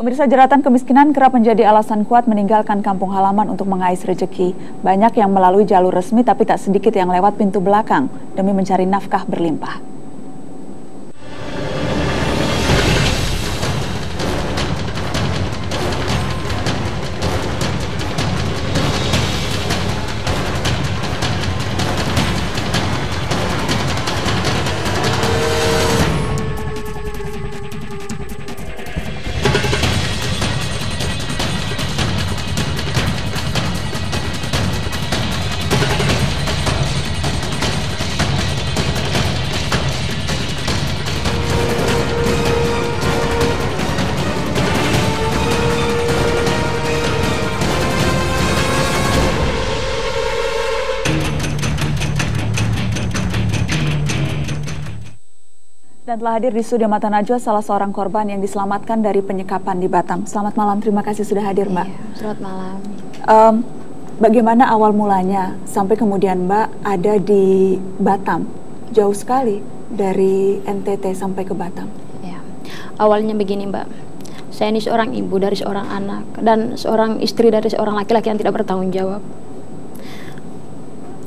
Pemirsa jeratan kemiskinan kerap menjadi alasan kuat meninggalkan kampung halaman untuk mengais rejeki. Banyak yang melalui jalur resmi tapi tak sedikit yang lewat pintu belakang demi mencari nafkah berlimpah. Dan telah hadir di studio Mata Najwa salah seorang korban yang diselamatkan dari penyekapan di Batam. Selamat malam, terima kasih sudah hadir Mbak. Iya, selamat malam. Um, bagaimana awal mulanya sampai kemudian Mbak ada di Batam? Jauh sekali dari NTT sampai ke Batam. Ya, awalnya begini Mbak. Saya ini seorang ibu dari seorang anak dan seorang istri dari seorang laki-laki yang tidak bertanggung jawab.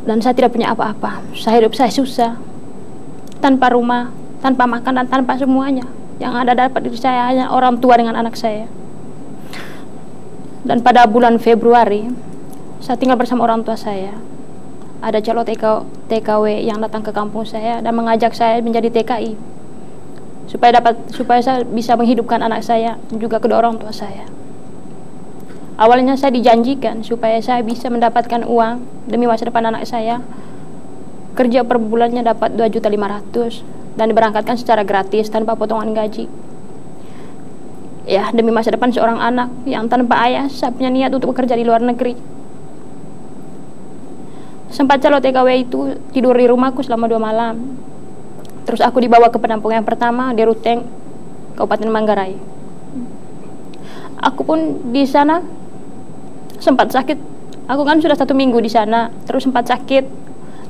Dan saya tidak punya apa-apa. Saya hidup saya susah. Tanpa rumah, tanpa makan dan tanpa semuanya. Yang ada dapat diri saya hanya orang tua dengan anak saya. Dan pada bulan Februari saya tinggal bersama orang tua saya. Ada calon TK, TKW yang datang ke kampung saya dan mengajak saya menjadi TKI supaya dapat supaya saya bisa menghidupkan anak saya juga kedua orang tua saya. Awalnya saya dijanjikan supaya saya bisa mendapatkan uang demi masa depan anak saya. Kerja per bulannya dapat 2.500 dan diberangkatkan secara gratis tanpa potongan gaji. Ya, demi masa depan seorang anak yang tanpa ayah, saya punya niat untuk bekerja di luar negeri. Sempat calon TKW itu tidur di rumahku selama dua malam. Terus aku dibawa ke penampungan yang pertama di Ruteng, Kabupaten Manggarai. Aku pun di sana sempat sakit. Aku kan sudah satu minggu di sana, terus sempat sakit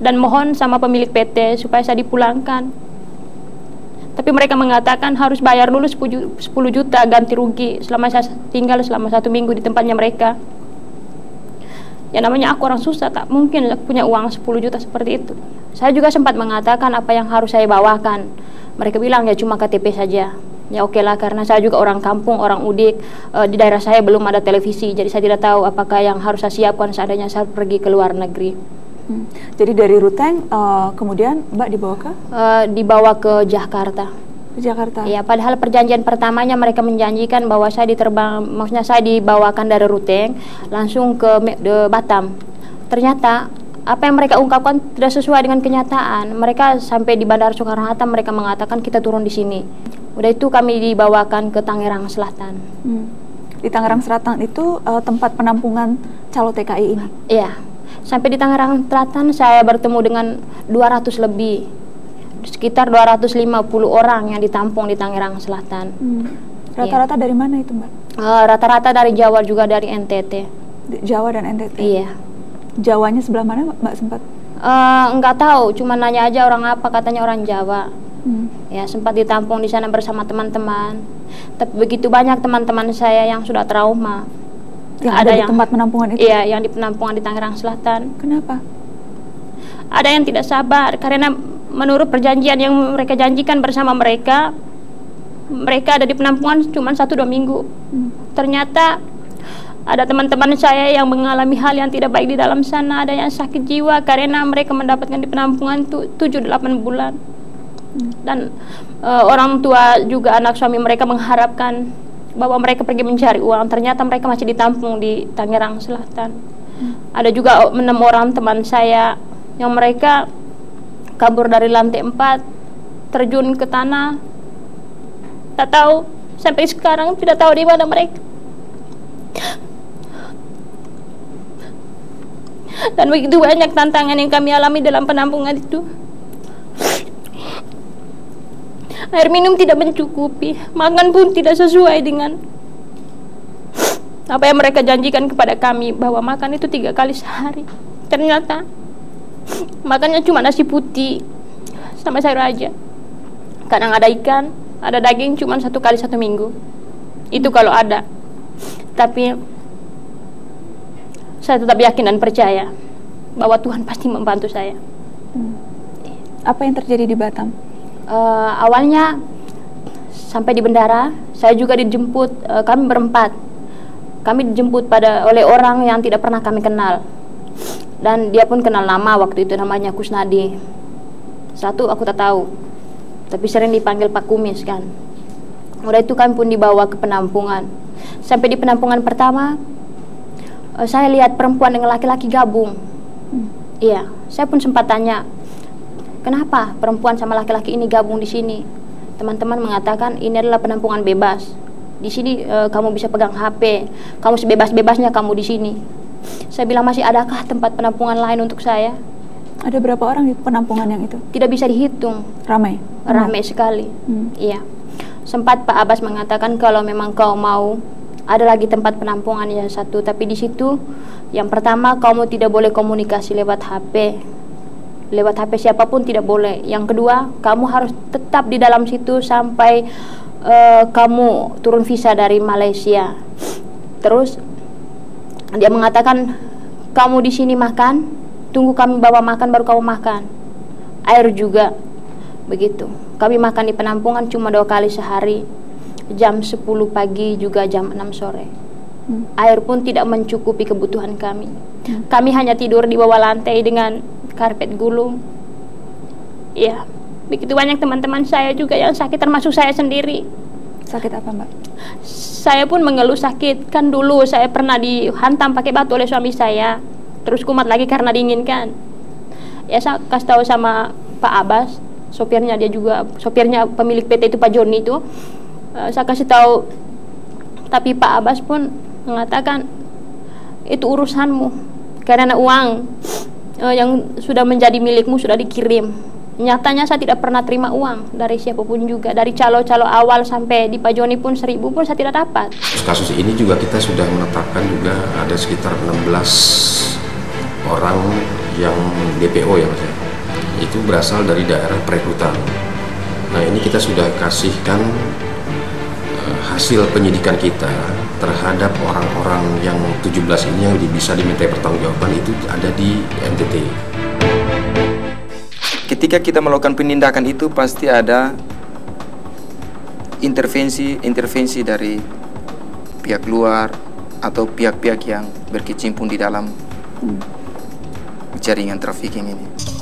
dan mohon sama pemilik PT supaya saya dipulangkan tapi mereka mengatakan harus bayar dulu 10 juta ganti rugi selama saya tinggal selama satu minggu di tempatnya mereka. Ya namanya aku orang susah tak mungkin punya uang 10 juta seperti itu. Saya juga sempat mengatakan apa yang harus saya bawakan. Mereka bilang ya cuma KTP saja. Ya oke okay lah karena saya juga orang kampung orang udik. E, di daerah saya belum ada televisi jadi saya tidak tahu apakah yang harus saya siapkan seandainya saya pergi ke luar negeri Hmm. Jadi dari Ruteng uh, kemudian Mbak dibawa ke? Uh, dibawa ke Jakarta. Ke Jakarta. Iya, padahal perjanjian pertamanya mereka menjanjikan bahwa saya diterbang, maksudnya saya dibawakan dari Ruteng langsung ke de Batam. Ternyata apa yang mereka ungkapkan tidak sesuai dengan kenyataan. Mereka sampai di Bandara Soekarno Hatta mereka mengatakan kita turun di sini. Udah itu kami dibawakan ke Tangerang Selatan. Hmm. Di Tangerang Selatan itu uh, tempat penampungan calo TKI ini. Iya. Sampai di Tangerang Selatan saya bertemu dengan 200 lebih sekitar 250 orang yang ditampung di Tangerang Selatan. Hmm. Rata-rata yeah. dari mana itu, Mbak? Eh, rata-rata uh, dari Jawa juga dari NTT. Jawa dan NTT. Iya. Jawanya sebelah mana, Mbak sempat? Uh, enggak tahu, cuma nanya aja orang apa katanya orang Jawa. Hmm. Ya sempat ditampung di sana bersama teman-teman. Tapi begitu banyak teman-teman saya yang sudah trauma yang ada, ada yang, tempat penampungan itu? Iya, yang di penampungan di Tangerang Selatan. Kenapa? Ada yang tidak sabar karena menurut perjanjian yang mereka janjikan bersama mereka, mereka ada di penampungan cuma satu dua minggu. Hmm. Ternyata ada teman-teman saya yang mengalami hal yang tidak baik di dalam sana, ada yang sakit jiwa karena mereka mendapatkan di penampungan tujuh delapan bulan. Hmm. Dan uh, orang tua juga anak suami mereka mengharapkan bahwa mereka pergi mencari uang. Ternyata mereka masih ditampung di Tangerang Selatan. Hmm. ada juga enam orang teman saya yang mereka kabur dari lantai empat terjun ke tanah. Tak tahu sampai sekarang tidak tahu di mana mereka. Dan begitu banyak tantangan yang kami alami dalam penampungan itu Air minum tidak mencukupi, makan pun tidak sesuai dengan apa yang mereka janjikan kepada kami bahwa makan itu tiga kali sehari. Ternyata makannya cuma nasi putih sama sayur aja. Kadang ada ikan, ada daging cuma satu kali satu minggu. Itu kalau ada. Tapi saya tetap yakin dan percaya bahwa Tuhan pasti membantu saya. Hmm. Apa yang terjadi di Batam? Uh, awalnya sampai di bandara, saya juga dijemput. Uh, kami berempat. Kami dijemput pada oleh orang yang tidak pernah kami kenal. Dan dia pun kenal nama waktu itu namanya Kusnadi. Satu aku tak tahu, tapi sering dipanggil Pak Kumis kan. Udah itu kami pun dibawa ke penampungan. Sampai di penampungan pertama, uh, saya lihat perempuan dengan laki-laki gabung. Hmm. Iya, saya pun sempat tanya, kenapa perempuan sama laki-laki ini gabung di sini? Teman-teman mengatakan ini adalah penampungan bebas. Di sini uh, kamu bisa pegang HP, kamu sebebas-bebasnya kamu di sini. Saya bilang masih adakah tempat penampungan lain untuk saya? Ada berapa orang di penampungan yang itu? Tidak bisa dihitung. Ramai. Ramai sekali. Hmm. Iya. Sempat Pak Abbas mengatakan kalau memang kau mau ada lagi tempat penampungan yang satu, tapi di situ yang pertama kamu tidak boleh komunikasi lewat HP. Lewat HP siapa pun tidak boleh. Yang kedua, kamu harus tetap di dalam situ sampai uh, kamu turun visa dari Malaysia. Terus dia mengatakan kamu di sini makan, tunggu kami bawa makan baru kamu makan. Air juga begitu. Kami makan di penampungan cuma dua kali sehari, jam 10 pagi juga jam 6 sore. Hmm. Air pun tidak mencukupi kebutuhan kami. Hmm. Kami hanya tidur di bawah lantai dengan karpet gulung. Ya, begitu banyak teman-teman saya juga yang sakit termasuk saya sendiri. Sakit apa, Mbak? Saya pun mengeluh sakit. Kan dulu saya pernah dihantam pakai batu oleh suami saya. Terus kumat lagi karena dingin kan. Ya saya kasih tahu sama Pak Abbas, sopirnya dia juga sopirnya pemilik PT itu Pak Joni itu uh, saya kasih tahu tapi Pak Abbas pun mengatakan itu urusanmu karena uang uh, yang sudah menjadi milikmu sudah dikirim. Nyatanya saya tidak pernah terima uang dari siapa pun juga dari calo-calo awal sampai di Pak Joni pun seribu pun saya tidak dapat. Kasus ini juga kita sudah menetapkan juga ada sekitar 16 orang yang DPO ya mas ya. Itu berasal dari daerah perekrutan. Nah ini kita sudah kasihkan hasil penyidikan kita terhadap orang-orang yang 17 ini yang bisa diminta pertanggungjawaban itu ada di NTT. Ketika kita melakukan penindakan itu pasti ada intervensi-intervensi dari pihak luar atau pihak-pihak yang berkecimpung di dalam jaringan trafficking ini.